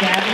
together.